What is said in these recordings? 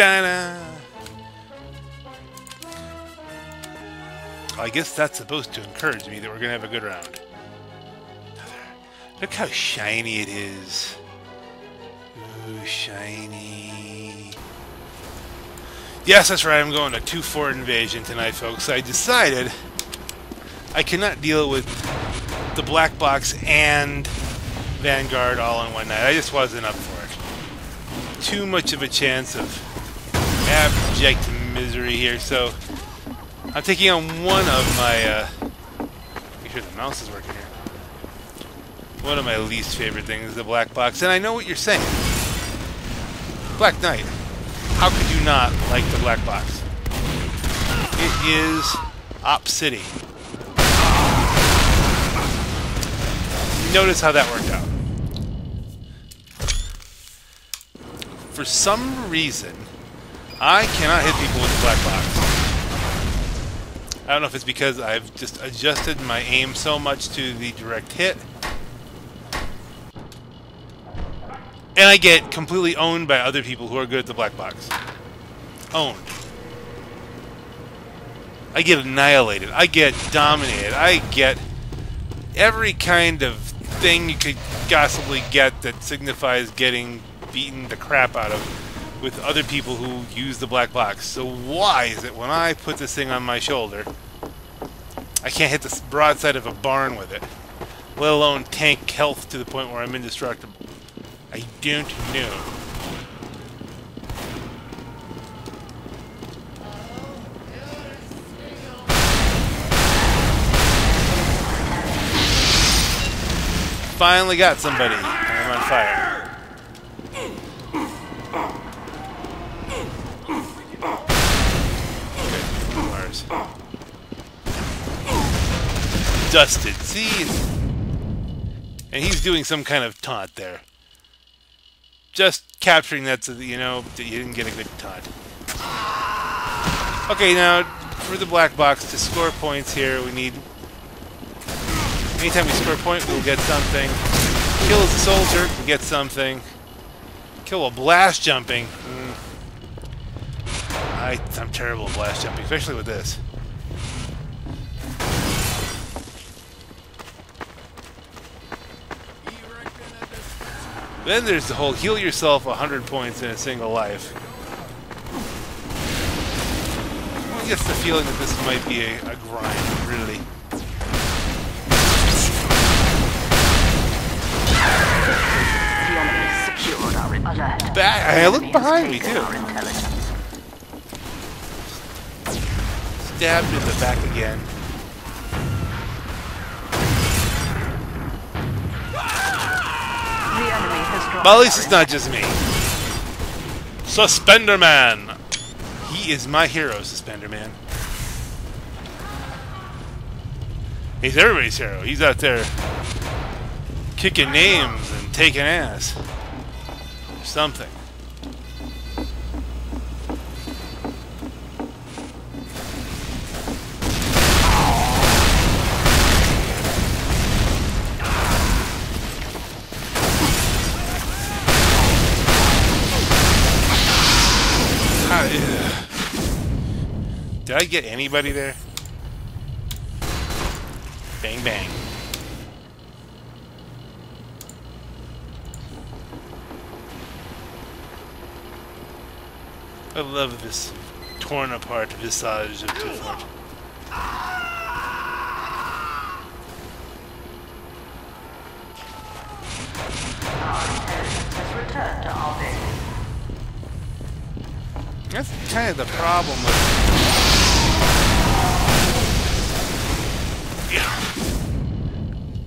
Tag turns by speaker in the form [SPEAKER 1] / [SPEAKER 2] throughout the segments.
[SPEAKER 1] Da-da! I guess that's supposed to encourage me that we're going to have a good round. Look how shiny it is. Ooh, shiny. Yes, that's right. I'm going to 2-4 invasion tonight, folks. I decided I cannot deal with the black box and Vanguard all in one night. I just wasn't up for it. Too much of a chance of abject misery here, so I'm taking on one of my, uh, make sure the mouse is working here. One of my least favorite things, is the black box. And I know what you're saying. Black Knight. How could you not like the black box? It is Op City. Notice how that worked out. For some reason, I cannot hit people with the black box. I don't know if it's because I've just adjusted my aim so much to the direct hit. And I get completely owned by other people who are good at the black box. Owned. I get annihilated. I get dominated. I get every kind of thing you could possibly get that signifies getting beaten the crap out of with other people who use the black box. So why is it when I put this thing on my shoulder, I can't hit the broadside of a barn with it, let alone tank health to the point where I'm indestructible? I don't know. Finally got somebody. I'm on fire. Dusted. See? And he's doing some kind of taunt there. Just capturing that so that you know that you didn't get a good taunt. Okay, now for the black box to score points here, we need Anytime we score a point, we'll get something. Kill a soldier, we get something. Kill a blast jumping. Mm. I, I'm terrible at blast jumping, especially with this. Then there's the whole heal yourself 100 points in a single life. I get the feeling that this might be a, a grind, really. Back, I look behind me too. Stabbed in the back again. But at least it's not just me. Suspender Man! He is my hero, Suspender Man. He's everybody's hero. He's out there kicking names and taking ass. Something. I get anybody there? Bang bang. I love this torn apart visage of 2Fort. That's kind of the problem with...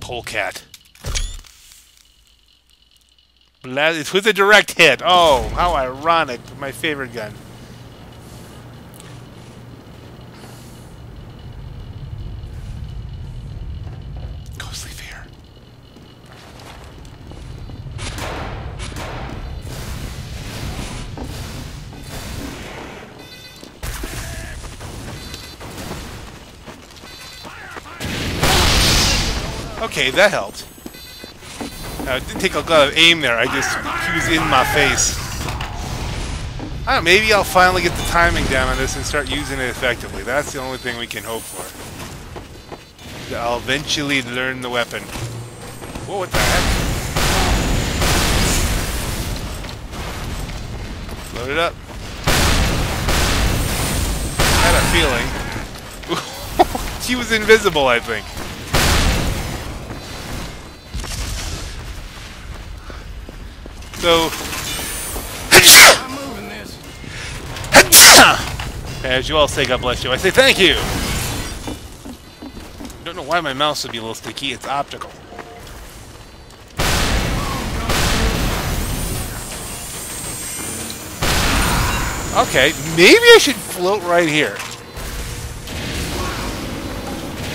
[SPEAKER 1] Polecat. It's with a direct hit. Oh, how ironic. My favorite gun. Okay, that helped. Uh, didn't take a lot of aim there. I just he was in my face. I don't know, maybe I'll finally get the timing down on this and start using it effectively. That's the only thing we can hope for. I'll eventually learn the weapon. Whoa, what the heck? Load it up. I had a feeling. she was invisible, I think. So... As you all say, God bless you, I say thank you! Don't know why my mouse would be a little sticky, it's optical. Okay, maybe I should float right here.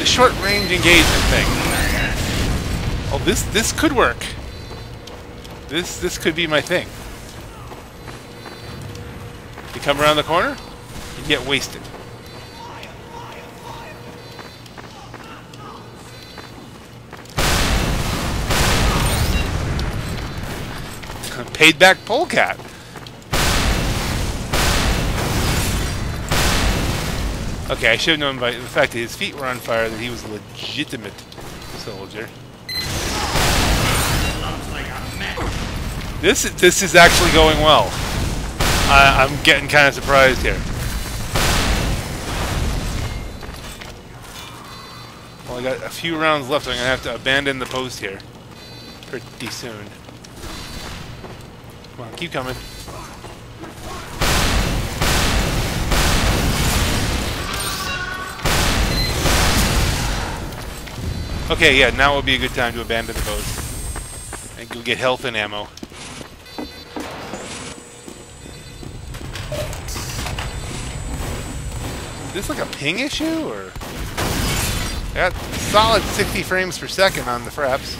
[SPEAKER 1] The short range engagement thing. Oh, this this could work. This this could be my thing. You come around the corner, you get wasted. Paid back polecat. Okay, I should have known by the fact that his feet were on fire that he was a legitimate soldier. This is, this is actually going well. I, I'm getting kind of surprised here. Well, I got a few rounds left. so I'm going to have to abandon the post here pretty soon. Come on, keep coming. Okay, yeah, now would be a good time to abandon the boat. And go get health and ammo. This like a ping issue, or...? I got solid 60 frames per second on the fraps.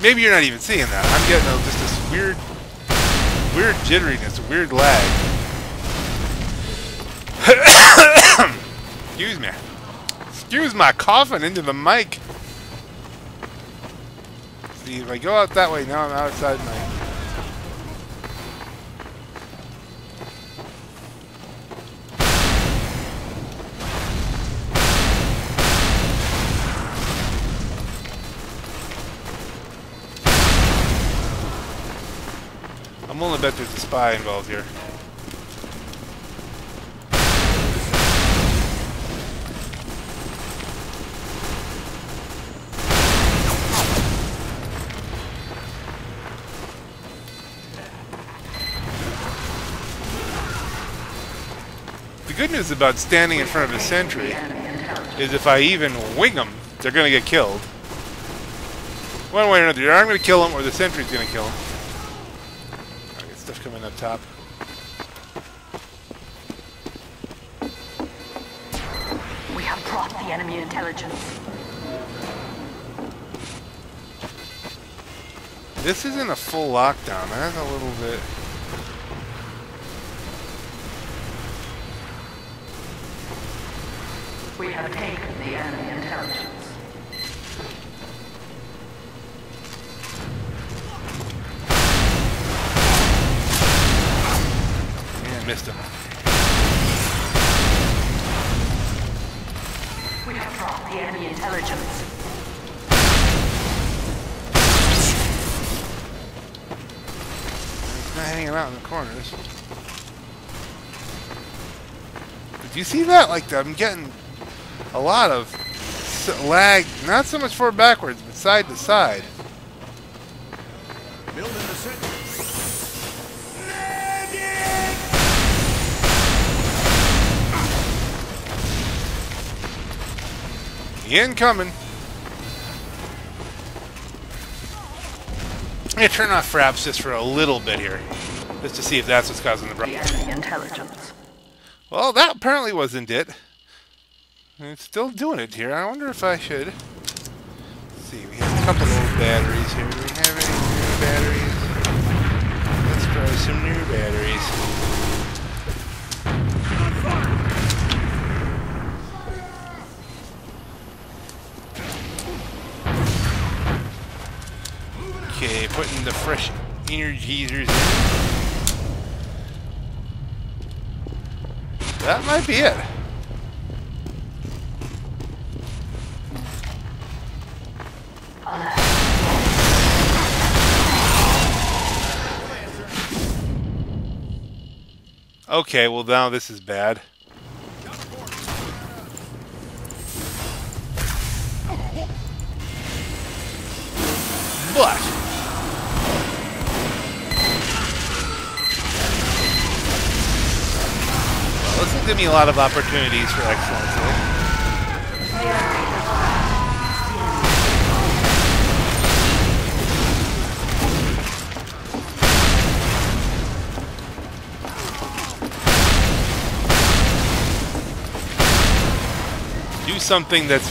[SPEAKER 1] Maybe you're not even seeing that. I'm getting a, just this weird weird jitteriness, weird lag. Excuse me. Excuse my coughing into the mic. If I go out that way, now I'm outside my... I'm willing to bet there's a spy involved here. Good news about standing in front of a sentry is if I even wing them, they're going to get killed. One way or another, either I'm going to kill them or the sentry's going to kill them. I get stuff coming up top.
[SPEAKER 2] We have brought the enemy intelligence.
[SPEAKER 1] This isn't a full lockdown. That's a little bit...
[SPEAKER 2] We have taken the enemy intelligence.
[SPEAKER 1] Yeah, missed him.
[SPEAKER 2] We have brought the enemy intelligence.
[SPEAKER 1] He's not hanging out in the corners. Did you see that? Like, I'm getting a lot of lag, not so much forward backwards, but side to side.
[SPEAKER 3] Building the center.
[SPEAKER 1] Incoming. I'm gonna turn off fraps just for a little bit here, just to see if that's what's causing the
[SPEAKER 2] The
[SPEAKER 1] problem.
[SPEAKER 2] intelligence.
[SPEAKER 1] Well, that apparently wasn't it. It's still doing it here. I wonder if I should. Let's see, we have a couple old batteries here. Do we have any new batteries? Let's try some new batteries. Okay, putting the fresh energizers in. That might be it. Okay, well now this is bad. But well, this will give me a lot of opportunities for excellence. eh? Do something that's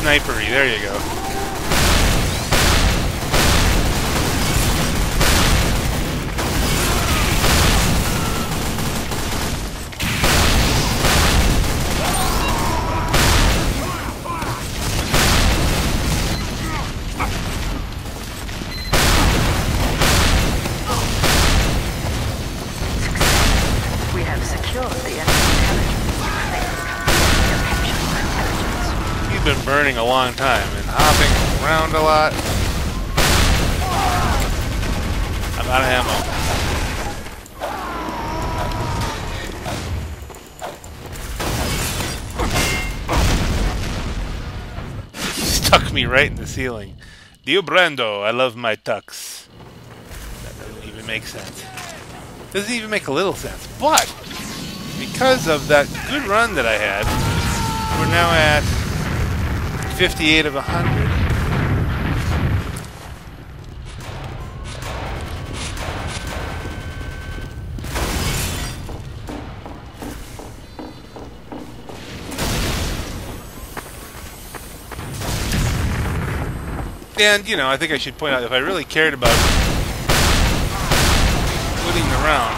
[SPEAKER 1] snipery. There you go. A long time and hopping around a lot. I'm out of ammo. Stuck me right in the ceiling. Dio Brando, I love my tucks. That doesn't even make sense. Doesn't even make a little sense. But because of that good run that I had, we're now at 58 of 100. And, you know, I think I should point out if I really cared about winning the round,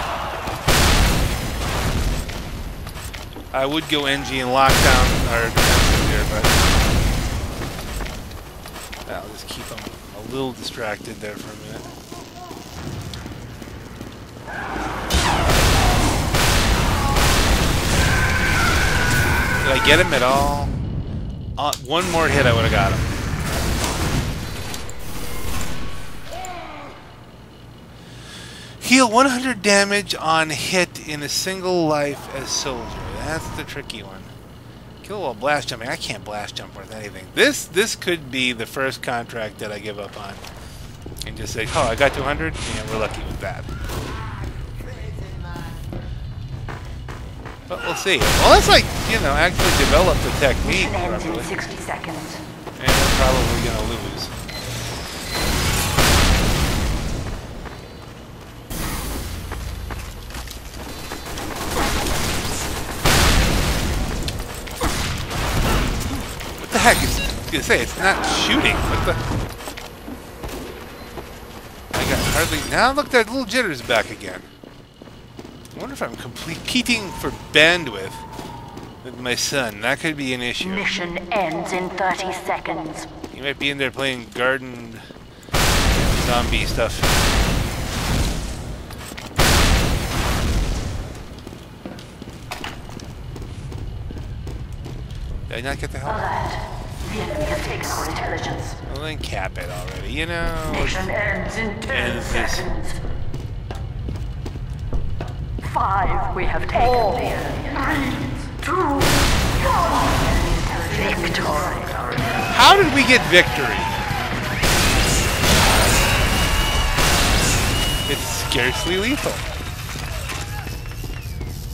[SPEAKER 1] I would go NG and lock down our defenses here, but I'll just keep them a little distracted there for a minute. Did I get him at all? Uh, one more hit, I would have got him. Heal 100 damage on hit in a single life as soldier. That's the tricky one. Kill while blast jumping. I can't blast jump worth anything. This this could be the first contract that I give up on. And just say, oh, I got 200? Yeah, we're lucky with that. But we'll see. Well, let's like, you know, actually develop the technique
[SPEAKER 2] Mission ends in
[SPEAKER 1] properly.
[SPEAKER 2] 60 seconds.
[SPEAKER 1] And we're probably going to lose. Was gonna say it's not shooting. What the? I got hardly. Now look, that little jitter's back again. I wonder if I'm competing for bandwidth with my son. That could be an issue.
[SPEAKER 2] Mission ends in 30 seconds.
[SPEAKER 1] You might be in there playing garden zombie stuff. Did I not get the help?
[SPEAKER 2] Alert. The enemy has taken our intelligence.
[SPEAKER 1] Well, then cap it already. You know.
[SPEAKER 2] Mission ends in 10
[SPEAKER 1] Ends this-
[SPEAKER 2] seconds. Five. We have taken the enemy. Three, two, one. Victory.
[SPEAKER 1] How did we get victory? It's scarcely lethal.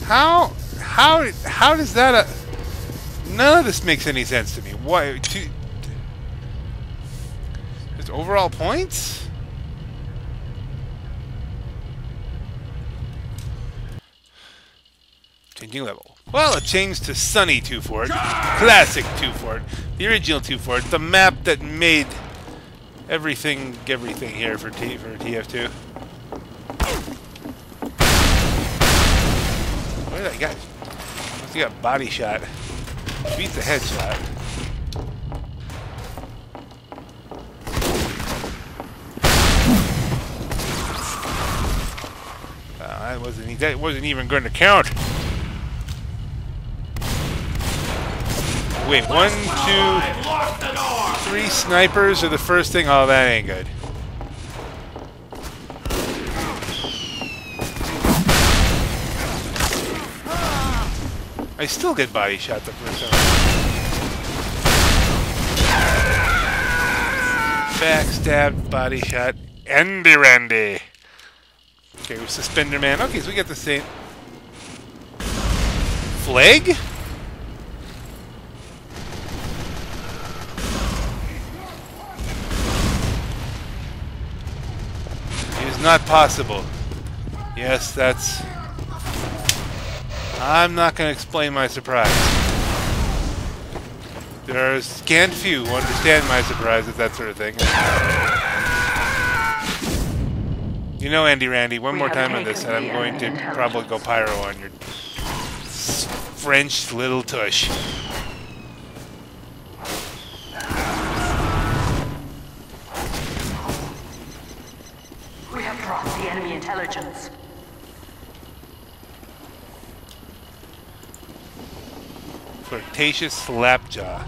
[SPEAKER 1] How? How? How does that? Uh, none of this makes any sense to me. Why? Just overall points? Changing level. Well, it changed to Sunny Two Fort, classic Two Fort, the original Two Fort, the map that made everything, everything here for T for TF2. What did I? Must have got body shot. Beat the headshot. Uh, that wasn't that wasn't even going to count. Wait, one, two, three snipers are the first thing. Oh, that ain't good. I still get body shot the first time. Backstabbed, body shot, Andy Randy. Okay, we Suspender Man. Okay, so we get the same. Flag? It is not possible. Yes, that's... I'm not going to explain my surprise. There are scant few who understand my surprise at that sort of thing. You know, Andy Randy, one
[SPEAKER 2] We
[SPEAKER 1] more time on this, and I'm going to probably go pyro on your French little tush.
[SPEAKER 2] We have dropped the enemy intelligence.
[SPEAKER 1] Flirtatious slapjaw.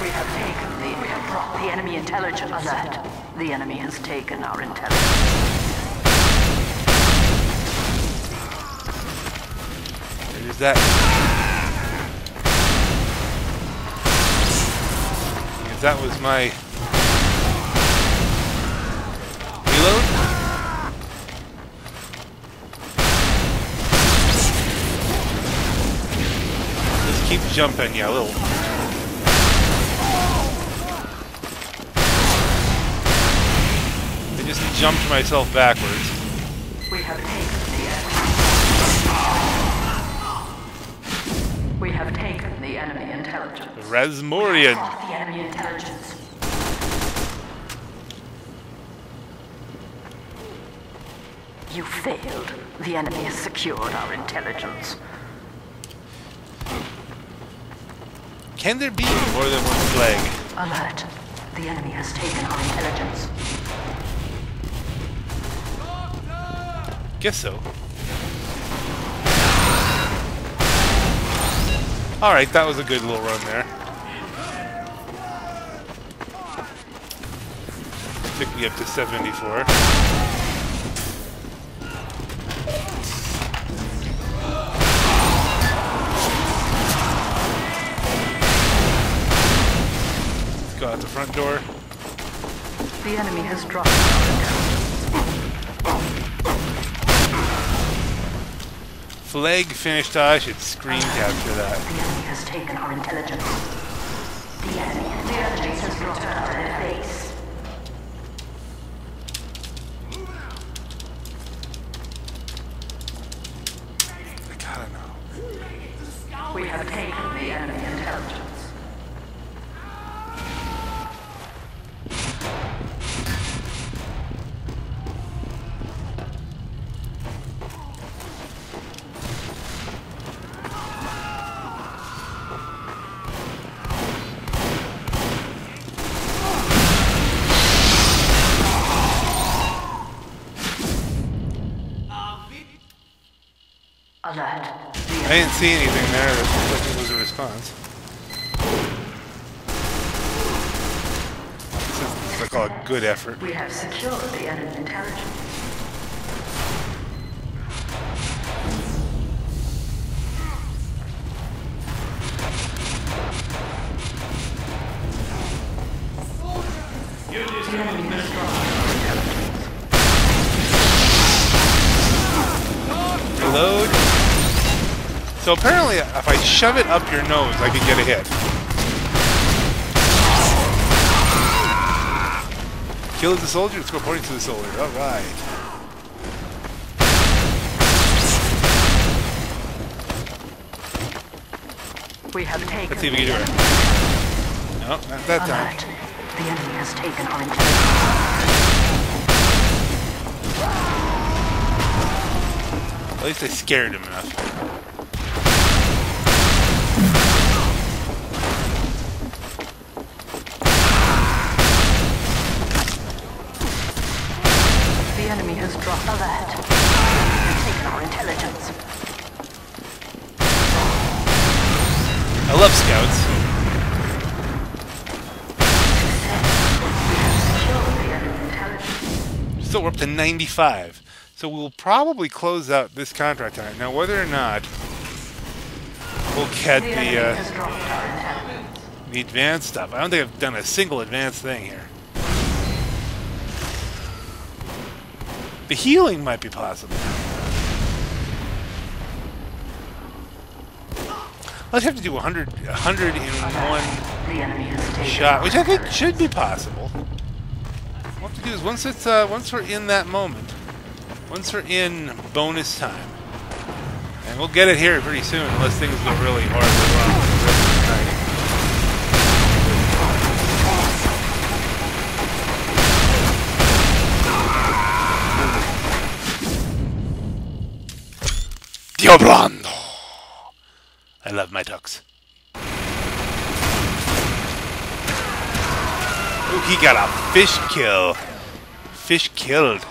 [SPEAKER 2] We have taken the... We have dropped the enemy intelligence. Alert. The enemy has taken our intelligence.
[SPEAKER 1] There's that. Because that was my jumping, yeah, little. I just jumped myself backwards.
[SPEAKER 2] We have taken the enemy. We have taken the enemy intelligence.
[SPEAKER 1] Rasmorian.
[SPEAKER 2] Dropped the enemy intelligence. You failed. The enemy has secured our intelligence.
[SPEAKER 1] Can there be more than one flag?
[SPEAKER 2] Alert. The enemy has taken our intelligence.
[SPEAKER 1] Guess so. Alright, that was a good little run there. Took me up to 74. The front door.
[SPEAKER 2] The enemy has dropped.
[SPEAKER 1] Flag finished. I should screen capture that.
[SPEAKER 2] The enemy has taken our intelligence. The enemy intelligence has returned
[SPEAKER 1] I didn't see anything there that looked like it was a response. This is what I call a good effort.
[SPEAKER 2] We have secured the enemy intelligence. The
[SPEAKER 1] So apparently, if I shove it up your nose, I can get a hit. Kill the soldier, let's go pointing to the soldier. Alright.
[SPEAKER 2] We have taken
[SPEAKER 1] Let's see if we can do it. No, not that time.
[SPEAKER 2] Alert. The enemy has taken our intelligence.
[SPEAKER 1] At least I scared him enough.
[SPEAKER 2] Dropped alert. Our intelligence.
[SPEAKER 1] I love scouts. Still, we're up to 95. So we'll probably close out this contract tonight. Now, whether or not we'll get
[SPEAKER 2] The
[SPEAKER 1] uh, the advanced stuff. I don't think I've done a single advanced thing here. The healing might be possible. I'd have to do 100, 100 in one
[SPEAKER 2] The enemy has taken
[SPEAKER 1] shot, which I think should be possible. What we have to do is once it's uh, once we're in that moment, once we're in bonus time, and we'll get it here pretty soon, unless things go really horribly Dioblando. I love my ducks. Oh, he got a fish kill. Fish killed.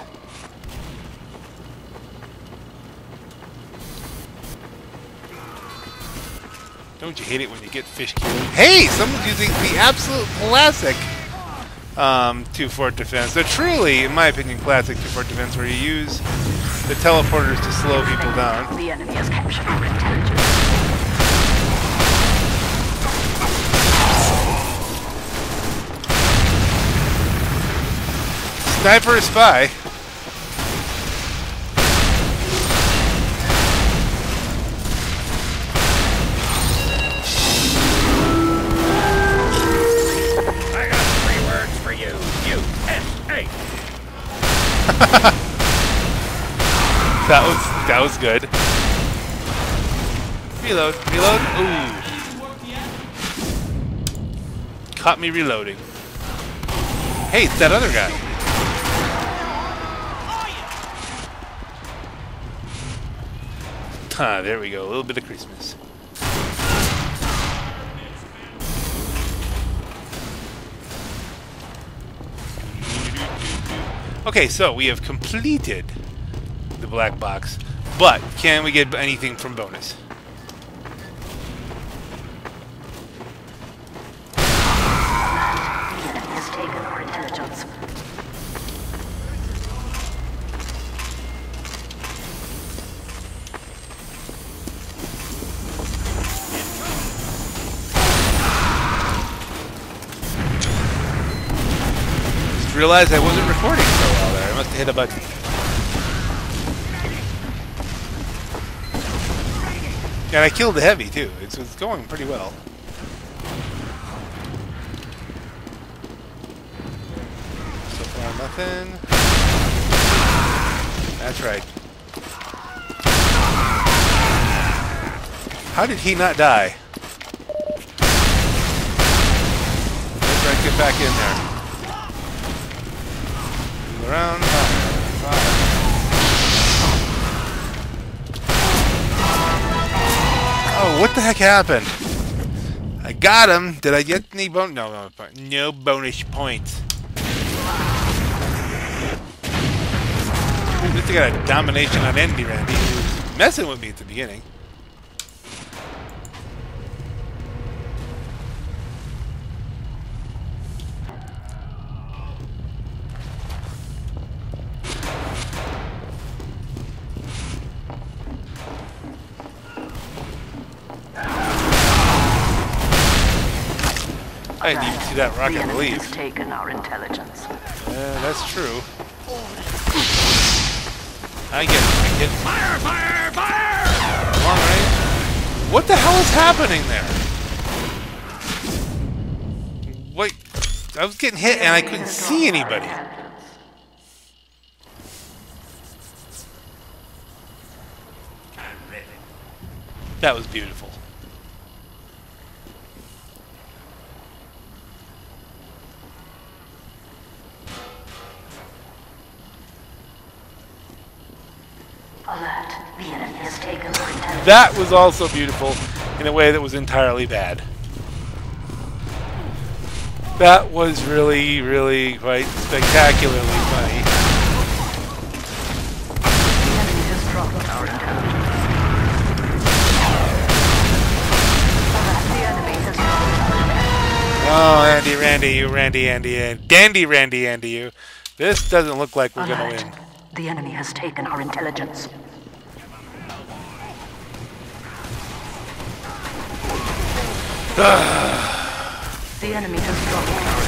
[SPEAKER 1] Don't you hate it when you get fish killed? Hey, someone's using the absolute classic um, two-fort defense. The truly, in my opinion, classic two-fort defense where you use the teleporters to slow people down.
[SPEAKER 2] The enemy has captured our intelligence.
[SPEAKER 1] Sniper spy? That was that was good. Reload, reload. Ooh. Caught me reloading. Hey, it's that other guy. Ah, there we go. A little bit of Christmas. Okay, so we have completed black box, but can we get anything from bonus? Realized I wasn't recording so well there. I must have hit a button. And I killed the heavy too. It's, it's going pretty well. So far, nothing. That's right. How did he not die? Try to get back in there. Move around. What the heck happened? I got him. Did I get any bon? No, no, no bonus points. I got a domination on Envy Randy. Was messing with me at the beginning. I didn't even see that rocket
[SPEAKER 2] enemy
[SPEAKER 1] leave.
[SPEAKER 2] has taken our intelligence.
[SPEAKER 1] Yeah, that's true. I get it. I get it.
[SPEAKER 3] Fire, fire, fire!
[SPEAKER 1] Long range. What the hell is happening there? Wait, I was getting hit and I couldn't see anybody. That was beautiful. That was also beautiful in a way that was entirely bad. That was really, really quite spectacularly funny. Oh, Andy, Randy, you, Randy, Andy, and Dandy, Randy, Andy, you. This doesn't look like we're going
[SPEAKER 2] to
[SPEAKER 1] win.
[SPEAKER 2] The enemy has taken our intelligence. The enemy has dropped our.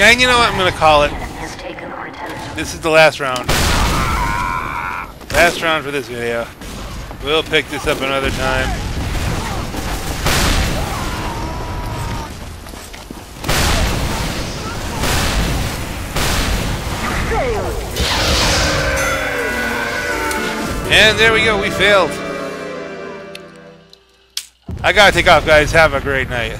[SPEAKER 1] And you know what? I'm gonna call it.
[SPEAKER 2] The enemy has taken our intelligence.
[SPEAKER 1] This is the last round. Last round for this video. We'll pick this up another time. And there we go, we failed. I gotta take off, guys. Have a great night.